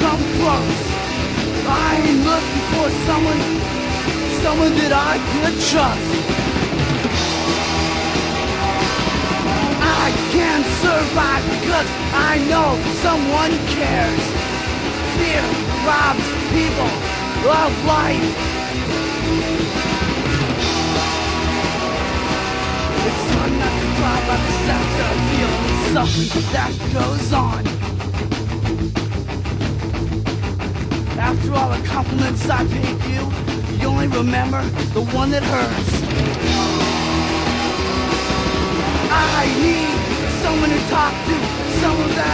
come close. I ain't looking for someone, someone that I could trust. I can survive because I know someone cares. Fear robs people of life. It's hard not to cry about of feeling something that goes on. After all the compliments I paid you, you only remember the one that hurts. I need someone to talk to, someone that'll